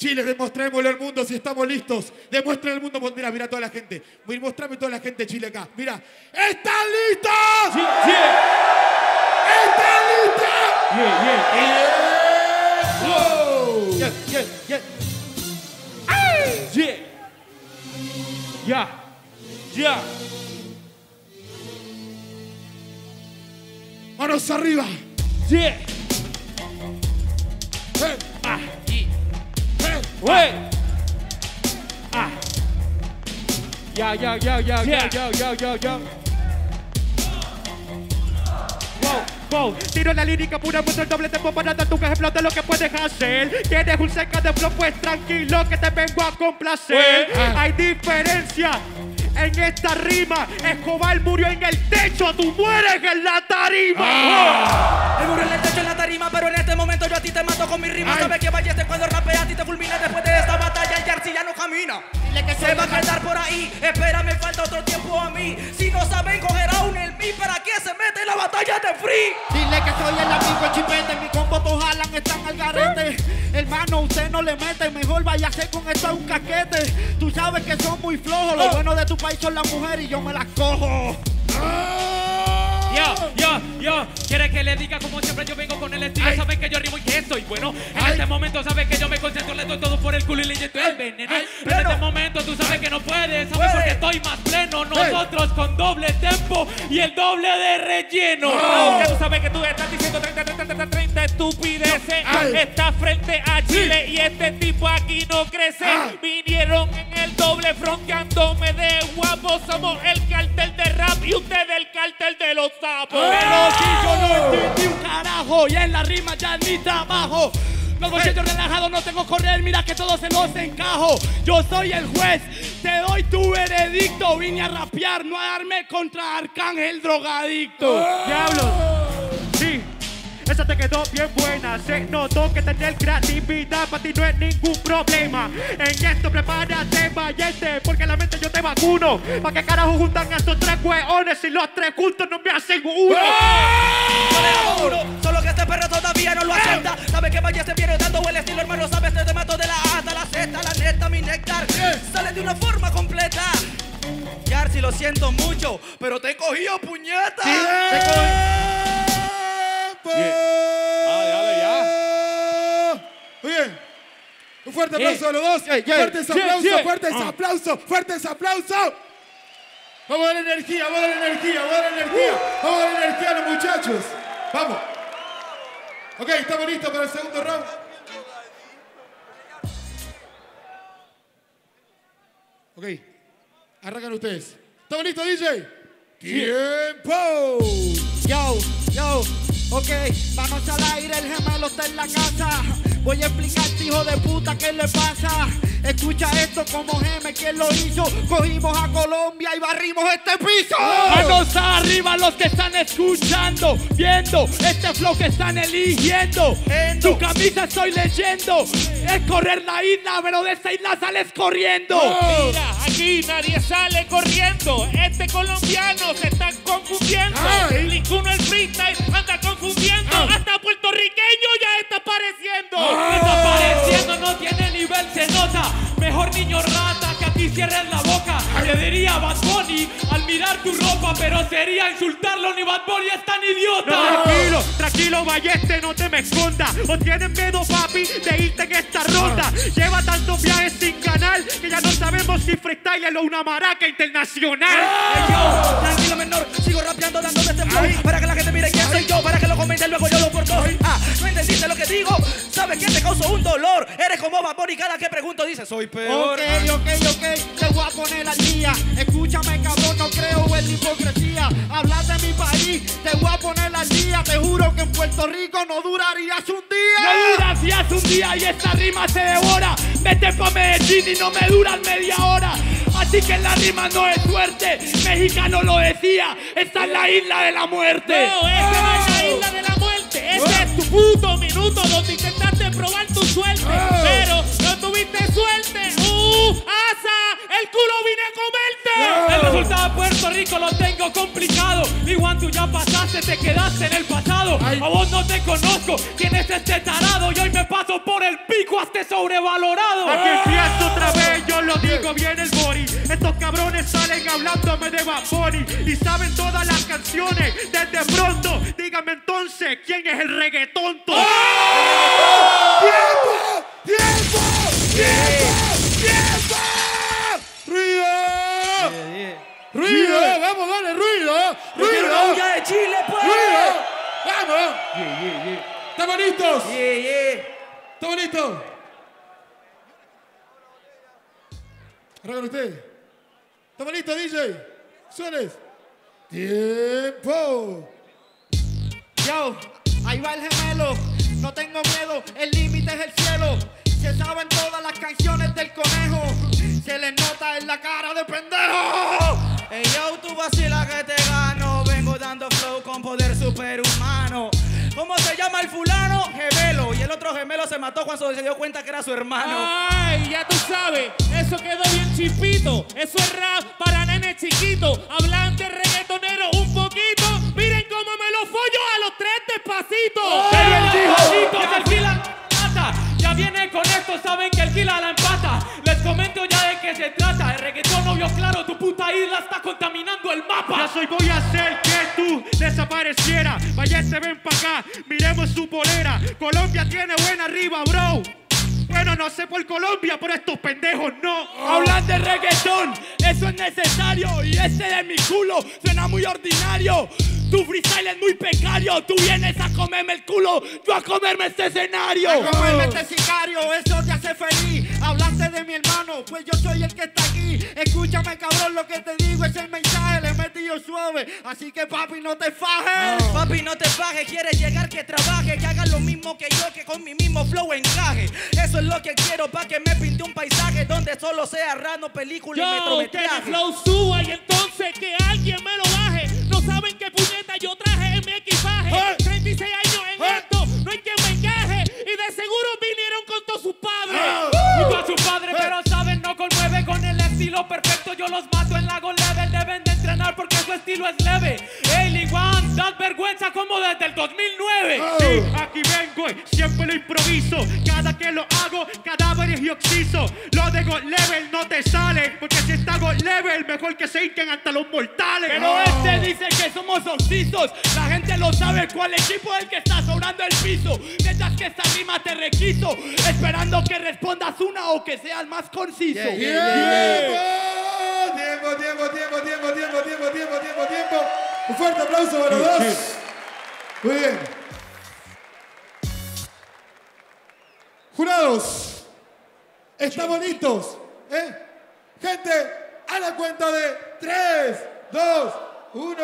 Chile, demostrémosle al mundo si estamos listos. Demuestra al mundo. Mira, mira toda la gente. Mostrame toda la gente de Chile acá. Mira. ¿Están listos? Sí, yeah. ¿Están listos? Yeah, yeah. Wow. Yeah, yeah, yeah. Yeah. Yeah. Yeah. Manos arriba. Yeah. Eh. Wait. Ah. Yo, yo, yo, yo, yeah. yo, yo, yo, yo. Wow, wow. Tiro la lírica pura, mucho el doble tempo para dar tu ejemplo de lo que puedes hacer. Tienes un seca de flow, pues tranquilo que te vengo a complacer. Hay diferencia en esta rima, Escobar murió en el techo, tú mueres en la tarima. El muro en el techo en la tarima, pero en este momento yo a ti te mato con mi rima. Ay. Sabes que Balleste cuando rapea a ti te fulmina después de esta batalla. El Jersey ya no camina. Se va a quedar por ahí. Espérame, falta otro tiempo a mí. Si no saben coger a un el mí, ¿para qué se la batalla de free? Dile que soy el amigo chipete, mi combo todos jalan, están al garete. Hermano, usted no le mete, mejor váyase con esto a un caquete. Tú sabes que son muy flojos, lo bueno de tu país son las mujeres y yo me las cojo. Yo, yo, yo, quiere que le diga como siempre yo vengo con el estilo, Ay. saben que yo rimo y que soy bueno. En Ay. este momento sabes que yo me concentro, le doy todo por el culo y le inyecto el veneno. Ay. En este momento tú sabes que no puedes, sabes porque estoy más pleno. Nosotros con doble tempo y el doble de relleno. Ya tú sabes que tú estás diciendo 30, 30, 30, 30 estupideces. Ay. Estás frente a Chile y este tipo aquí no crece. Ah. Vinieron en el doble fronteándome de guapo. Somos el cartel de rap y ustedes el cartel de los sapos. Pero si yo no entendí un carajo y en la rima ya ni trabajo. Los bolsillos relajados, no tengo correr, mira que todos se los encajo. Yo soy el juez, te doy tu veredicto. Vine a rapear, no a darme contra Arcángel drogadicto. Diablos. Esa te quedó bien buena, se notó que tener creatividad para ti no es ningún problema. En esto prepárate, valiente, porque la mente yo te vacuno. ¿Para qué carajo juntan a estos tres hueones si los tres juntos no me hacen uno? Solo, solo que este perro todavía no lo acepta. Sabe que Balleste viene dando el estilo, hermano. Sabes, te mato de la A hasta la Z. La neta, mi néctar sale de una forma completa. Yarsi, lo siento mucho, pero te he cogido puñeta. Fuerte aplauso a los dos. Fuertes aplausos, fuertes Ah. aplausos, fuertes aplausos. Vamos a dar energía, vamos a dar energía, vamos a dar energía. Vamos a dar energía a los muchachos. Vamos. Ok, estamos listos para el segundo round. Ok, arrancan ustedes. ¿Estamos listos, DJ? ¡Tiempo! Yo, yo, ok, vamos al aire, el gemelo está en la casa. Voy a explicarte, hijo de puta, qué le pasa. Escucha esto como geme, ¿quién lo hizo? Cogimos a Colombia y barrimos este piso. Manos arriba los que están escuchando, viendo este flow que están eligiendo. Endo. Tu camisa estoy leyendo. Es correr la isla, pero de esta isla sales corriendo. Mira, aquí nadie sale corriendo. Este colombiano se está confundiendo. Ay. Ninguno el freestyle anda confundiendo. Ah. Hasta puertorriqueño ya está apareciendo. Está apareciendo, no tiene nivel, se nota. Mejor niño rata que aquí cierres la boca. Le diría Bad Bunny al mirar tu ropa, pero sería insultarlo. Ni Bad Bunny es tan idiota. tranquilo, tranquilo, Balleste, no te me escondas. O tienes miedo, papi, de irte en esta ronda. Lleva tantos viajes sin ganar que ya no sabemos si freestyle o una maraca internacional. Ey, yo, tranquilo menor, sigo rapeando dando este flow Para que la gente mire quién soy yo, para que lo comenten luego yo lo por Ah, ¿no entendiste lo que digo? ¿Sabes que te causó un dolor? Eres como Bad Bunny, cada que pregunto dice soy peor Ok, ok, ok, te voy a poner al día. Escúchame, cabrón, no creo en la hipocresía. Hablar de mi país, te voy a poner al día. Te juro que en Puerto Rico no durarías un día. No hace un día y esta rima se devora. Vete pa' Medellín y no me duran media hora. Así que la rima no es suerte. Mexicano lo decía, esta es la isla de la muerte. No, esta no es la isla de la muerte. Este es tu puto donde intentaste probar tu suerte. Pero no tuviste suerte. ¡Uh! ¡Asa! ¡El culo vine a comerte! El resultado de Puerto Rico lo tengo complicado. Igual tú ya pasaste, te quedaste en el pasado. Ay. A vos no te conozco, quién es este tarado. Y hoy me paso por el pico hasta sobrevalorado. Aquí empiezo otra vez, yo lo digo bien el body. Estos cabrones salen hablándome de Bad Bunny y saben todas las canciones. Desde pronto, dígame ¿quién es el reggaetonto? ¡Tiempo! ¡Tiempo! ¡Tiempo! ¡Ruido! ¡Ruido! ¡Vamos, dale, ruido! ¡Ruido! bulla de Chile, pues. ¡Ruido! ¡Vamos! ¿Estamos listos? Yeah, yeah. ¿Estamos listos? Arrancan ustedes. ¿Estamos listos, DJ? Sueles. ¡Tiempo! Yo, ahí va el gemelo. No tengo miedo, el límite es el cielo. Se saben todas las canciones del conejo. Se les nota en la cara de pendejo. Ey, yo, tú vacilas que te gano. Vengo dando flow con poder superhumano. ¿Cómo se llama el fulano? Gemelo. Y el otro gemelo se mató cuando se dio cuenta que era su hermano. Ay, ya tú sabes, eso quedó bien chispito. Eso es rap para nene chiquito. Hablan saben que el Kila la empata. Les comento ya de qué se trata. El reggaetón no vio claro, tu puta isla está contaminando el mapa. soy voy a hacer que tú desaparecieras. Vaya, se ven pa' acá, miremos su polera. Colombia tiene buena arriba, bro. Bueno, no sé por Colombia, pero estos pendejos no. Hablan de reggaetón, eso es necesario. Y ese de mi culo suena muy ordinario. Tu freestyle es muy precario. Tú vienes a comerme el culo, yo a comerme este escenario. Comerme este sicario, eso te hace feliz. Hablaste de mi hermano, pues yo soy el que está aquí. Escúchame, cabrón, lo que te digo es el mensaje. Suave, así que papi, no te fajes. Papi, no te bajes, quieres llegar que trabaje, que haga lo mismo que yo, que con mi mismo flow encaje. Eso es lo que quiero pa' que me pinte un paisaje donde solo sea rano, película y Yo, que el metrometraje. flow suba y entonces que alguien me lo baje. No saben qué puñeta yo traje en mi equipaje. ¡Eh! 36 años en ¡Eh! esto, no hay quien me encaje. Y de seguro es leve. Ey, Liguan, das vergüenza como desde el 2009. Sí, aquí vengo, y siempre lo improviso. Cada que lo hago, cadáveres y oxiso. Lo de God Level no te sale, porque si está God Level, mejor que se hinquen hasta los mortales. Pero este dice que somos oxisos. La gente lo sabe cuál equipo es el que está sobrando el piso. Mientras que esta rima te requiso. Esperando que respondas una o que seas más conciso. ¡Tiempo! Tiempo, tiempo, tiempo, tiempo, tiempo, tiempo, tiempo, tiempo, tiempo. Un fuerte aplauso para los dos. Muy bien. Jurados, estamos listos. ¿eh? Gente, a la cuenta de 3, 2, 1.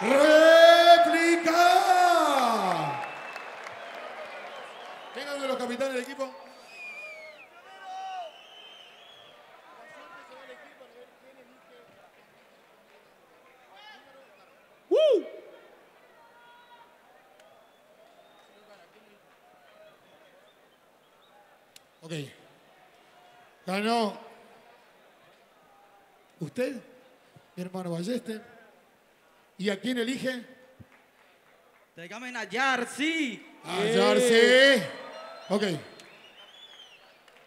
¡Réplica! Vengan de los capitanes del equipo. Ok. Ganó usted, mi hermano Balleste. ¿Y a quién elige? Tráigame a Yarsi. A Yarsi. Ok.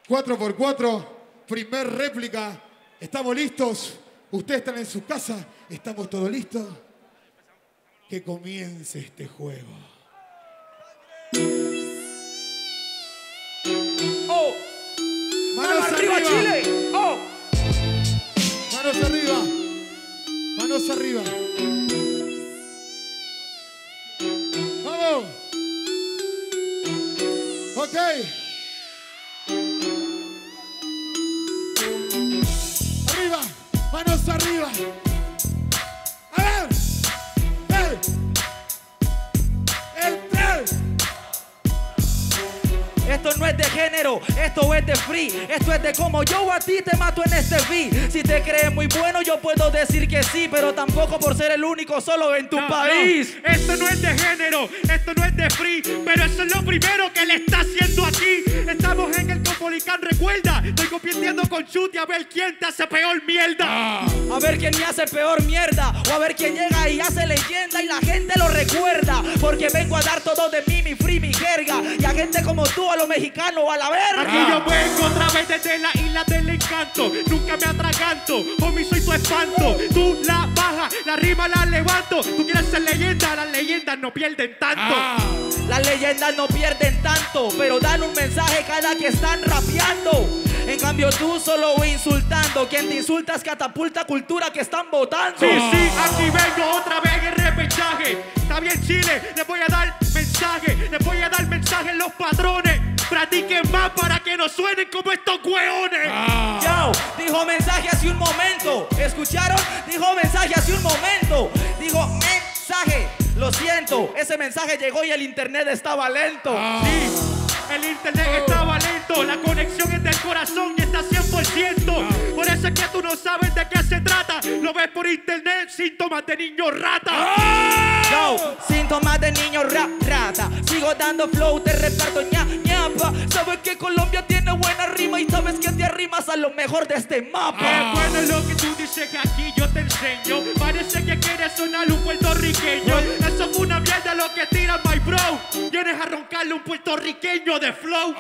4 por 4 primer réplica. Estamos listos. Ustedes están en su casa. Estamos todos listos. Que comience este juego. Manos arriba. Free. Esto es de como yo a ti te mato en este beat. Si te crees muy bueno, yo puedo decir que sí, pero tampoco por ser el único solo en tu No, país. no, esto no es de género, esto no es de free, pero eso es lo primero que le está haciendo aquí. Estamos en el Copolicán, recuerda, estoy compitiendo con Chuti a ver quién te hace peor mierda. A ver quién me hace peor mierda. O a ver quién llega y hace leyenda y la gente lo recuerda. Porque vengo a dar todo de mí, mi free, mi Y a gente como tú, a los mexicanos, a la verga. Aquí yo vengo otra vez desde la isla del encanto. Nunca me atraganto, homie, soy tu espanto. Tú la bajas, la rima la levanto. Tú quieres ser leyenda, las leyendas no pierden tanto. Las leyendas no pierden tanto, pero dan un mensaje cada que están rapeando. En cambio tú solo insultando. Quien te insulta es catapulta cultura que están votando. Sí, sí, aquí vengo otra vez Está bien, Chile, les voy a dar mensaje. Les voy a dar mensaje en los patrones. Practiquen más para que no suenen como estos hueones. Yo, dijo mensaje hace un momento. ¿Escucharon? Dijo mensaje hace un momento. Dijo mensaje. Lo siento, ese mensaje llegó y el internet estaba lento. Sí, el internet estaba lento, la conexión es del corazón y está 100%. Por eso es que tú no sabes de qué se trata. Lo ves por internet, síntomas de niño rata. Yo, síntomas de niño ra, rata. Sigo dando flow, te reparto ña, ñapa. Sabes que Colombia tiene buena rima y sabes que te arrimas a lo mejor de este mapa. Bueno lo que tú dices que aquí yo te enseño. Parece que quieres sonar un puertorriqueño. Eso fue una mierda lo que tira my bro. Vienes a roncarle un puertorriqueño de flow.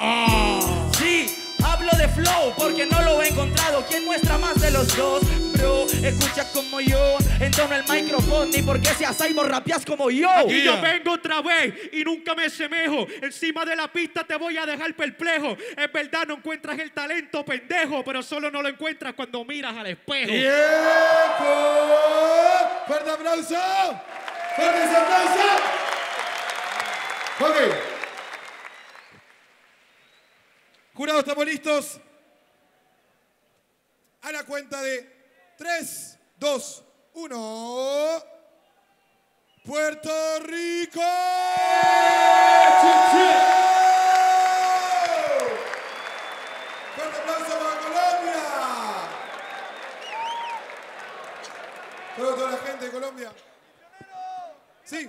Sí, hablo de flow porque no lo he encontrado. ¿Quién muestra más de los dos? Bro, escucha como yo. Entono el micrófono ni porque seas cyborg rapeas como yo. Y yo vengo otra vez y nunca me semejo. Encima de la pista te voy a dejar perplejo. Es verdad, no encuentras el talento, pendejo, pero solo no lo encuentras cuando miras al espejo. ¡Tiempo! ¡Fuerte aplauso! ¡Fuerte ese aplauso! Ok. Jurados, ¿estamos listos? A la cuenta de 3, 2, 1. Puerto Rico. Fuerte aplauso para Colombia. Todo, toda la gente de Colombia. Sí.